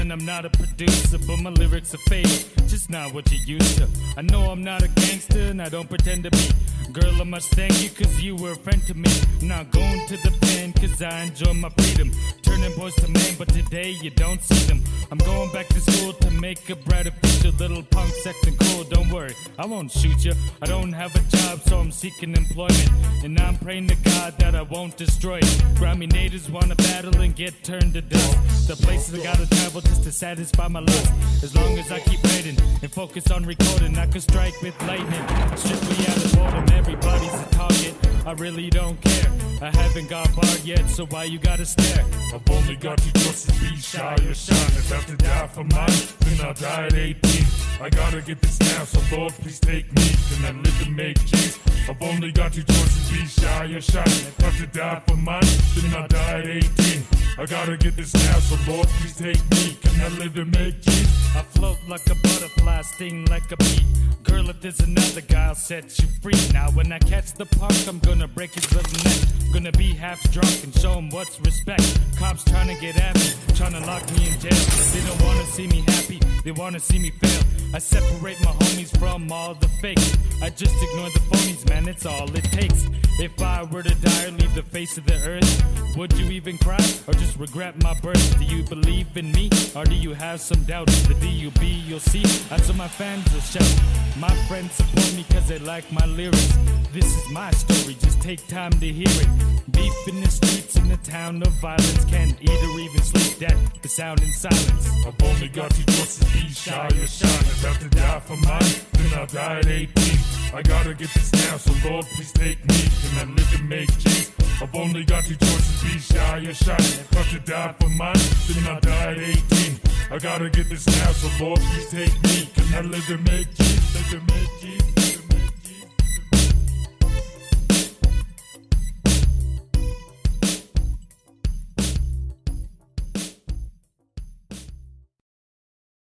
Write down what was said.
and I'm not a producer, but my lyrics are faded, just not what you used to. I know I'm not a gangster, and I don't pretend to be. Girl, I must thank you, cause you were a friend to me. Not going to the pen, cause I enjoy my freedom. Turning boys to men, but today you don't see them. I'm going back to school make a brighter future. Little punk acting cool, don't worry, I won't shoot you. I don't have a job, so I'm seeking employment. And I'm praying to God that I won't destroy it. Grammy natives wanna battle and get turned to dust. The places I gotta travel just to satisfy my lust. As long as I keep writing and focus on recording, I could strike with lightning. Strictly out of boredom, everybody's a target. I really don't care. I haven't got barred yet, so why you gotta stare? I've only got two choices, be shy or shine. If I have to die for mine, then I'll die at 18. I gotta get this now, so Lord, please take me. Then I live and make G's. I've only got two choices, be shy or shine. If I have to die for mine, then I'll die at 18. I gotta get this now, so Lord, please take me. Can I live and make G's? I float like a butterfly, sting like a bee. Girl, if there's another guy, I'll set you free. Now, when I catch the punk, I'm gonna break his little neck. Gonna be half drunk and show him what's respect. Cops trying to get at me, trying to lock me in jail. They don't wanna see me happy, they wanna see me fail. I separate my homies from all the fakes. I just ignore the phonies, man, it's all it takes. If I were to die or leave the face of the earth, would you even cry or just regret my birth? Do you believe in me or do you have some doubts? The DUB you'll see, that's what my fans will shout. My friends support me cause they like my lyrics. This is my story, just take time to hear it. Beef in the streets in the town of violence. Can't eat or even sleep, death, the sound in silence. I've only got two choices, be shy or shine. Have to die for mine, then I'll die at 18. I gotta get this now, so Lord, please take me. Can I live and make G's? I've only got two choices, be shy or shine. If I die for mine, then I'll die at 18. I gotta get this now, so Lord, please take me. Can I live and make G's? Live and make G's?